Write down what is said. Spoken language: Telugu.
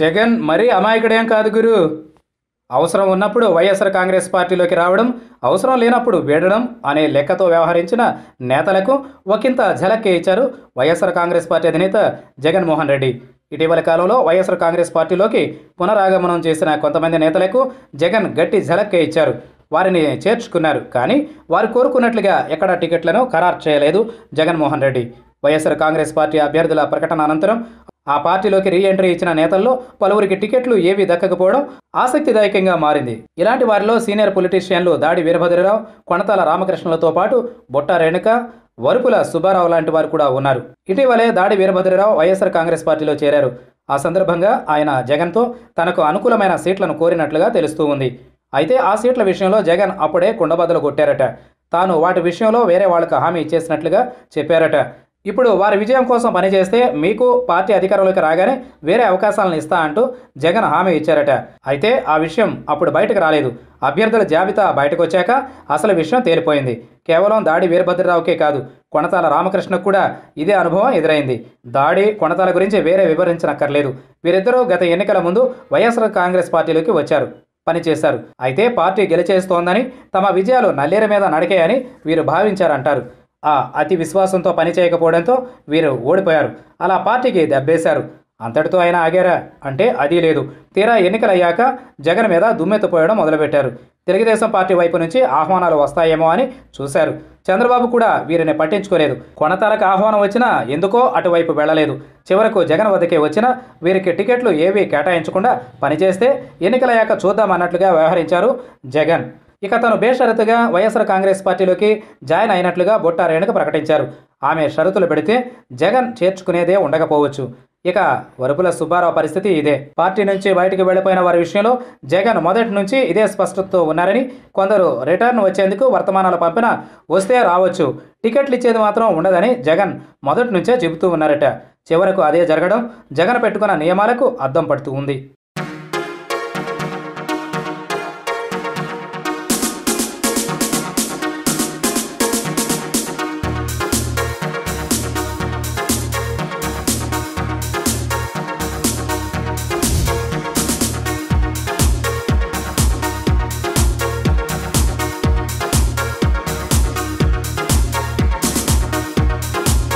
జగన్ మరీ అమాయకుడేం కాదు గురు. అవసరం ఉన్నప్పుడు వైఎస్ఆర్ కాంగ్రెస్ పార్టీలోకి రావడం అవసరం లేనప్పుడు వీడడం అనే లెక్కతో వ్యవహరించిన నేతలకు ఒకంత ఝలక్కే ఇచ్చారు వైఎస్ఆర్ కాంగ్రెస్ పార్టీ అధినేత జగన్మోహన్ రెడ్డి. ఇటీవల కాలంలో వైఎస్ఆర్ కాంగ్రెస్ పార్టీలోకి పునరాగమనం చేసిన కొంతమంది నేతలకు జగన్ గట్టి ఝలక్కే ఇచ్చారు. వారిని చేర్చుకున్నారు కానీ వారు కోరుకున్నట్లుగా ఎక్కడా టికెట్లను ఖరారు చేయలేదు జగన్మోహన్ రెడ్డి. వైఎస్ఆర్ కాంగ్రెస్ పార్టీ అభ్యర్థుల ప్రకటన అనంతరం ఆ పార్టీలోకి రీ ఎంట్రీ ఇచ్చిన నేతల్లో పలువురికి టికెట్లు ఏవీ దక్కకపోవడం ఆసక్తిదాయకంగా మారింది. ఇలాంటి వారిలో సీనియర్ పొలిటీషియన్లు దాడి వీరభద్రరావు కొణతాల రామకృష్ణలతో పాటు బొట్ట రేణుక వరుపుల సుబ్బారావు లాంటి వారు కూడా ఉన్నారు. ఇటీవలే దాడి వీరభద్రరావు వైఎస్ఆర్ కాంగ్రెస్ పార్టీలో చేరారు. ఆ సందర్భంగా ఆయన జగన్తో తనకు అనుకూలమైన సీట్లను కోరినట్లుగా తెలుస్తూ ఉంది. అయితే ఆ సీట్ల విషయంలో జగన్ అప్పుడే కుండబద్దలు కొట్టారట. తాను వాటి విషయంలో వేరే వాళ్ళకు హామీ ఇచ్చేసినట్లుగా చెప్పారట. ఇప్పుడు వారి విజయం కోసం పనిచేస్తే మీకు పార్టీ అధికారంలోకి రాగానే వేరే అవకాశాలను ఇస్తా అంటూ జగన్ హామీ ఇచ్చారట. అయితే ఆ విషయం అప్పుడు బయటకు రాలేదు. అభ్యర్థుల జాబితా బయటకు వచ్చాక అసలు విషయం తేలిపోయింది. కేవలం దాడి వీరభద్రరావుకే కాదు కొణతాల రామకృష్ణకు కూడా ఇదే అనుభవం ఎదురైంది. దాడి కొణతాల గురించి వేరే వివరించనక్కర్లేదు. వీరిద్దరూ గత ఎన్నికల ముందు వైఎస్ఆర్ కాంగ్రెస్ పార్టీలోకి వచ్చారు పనిచేశారు అయితే పార్టీ గెలిచేస్తోందని తమ విజయాలు నల్లేరు మీద నడికాయని వీరు భావించారంటారు. అతి విశ్వాసంతో పనిచేయకపోవడంతో వీరు ఓడిపోయారు. అలా పార్టీకి దెబ్బేశారు. అంతటితో ఆయన ఆగారా? అంటే అది లేదు. తీరా ఎన్నికలయ్యాక జగన్ మీద దుమ్మెత్తిపోయడం మొదలుపెట్టారు. తెలుగుదేశం పార్టీ వైపు నుంచి ఆహ్వానాలు వస్తాయేమో అని చూశారు. చంద్రబాబు కూడా వీరిని పట్టించుకోలేదు. కొనతాలకు ఆహ్వానం వచ్చినా ఎందుకో అటువైపు వెళ్ళలేదు. చివరకు జగన్ వద్దకే వచ్చినా వీరికి టికెట్లు ఏవీ కేటాయించకుండా పనిచేస్తే ఎన్నికలయ్యాక చూద్దామన్నట్లుగా వ్యవహరించారు జగన్. ఇక తను బేషరతుగా వైఎస్ఆర్ కాంగ్రెస్ పార్టీలోకి జాయిన్ అయినట్లుగా బొట్ట రేణుక ప్రకటించారు. ఆమె షరతులు పెడితే జగన్ చేర్చుకునేదే ఉండకపోవచ్చు. ఇక వరుపుల సుబ్బారావు పరిస్థితి ఇదే. పార్టీ నుంచి బయటకు వెళ్ళిపోయిన వారి విషయంలో జగన్ మొదటి నుంచి ఇదే స్పష్టతతో ఉన్నారని కొందరు రిటర్న్ వచ్చేందుకు వర్తమానాలు పంపిన వస్తే రావచ్చు. టికెట్లు ఇచ్చేది మాత్రం ఉండదని జగన్ మొదటి నుంచే చెబుతూ ఉన్నారట. చివరకు అదే జరగడం జగన్ పెట్టుకున్న నియమాలకు అద్దం పడుతూ ఉంది.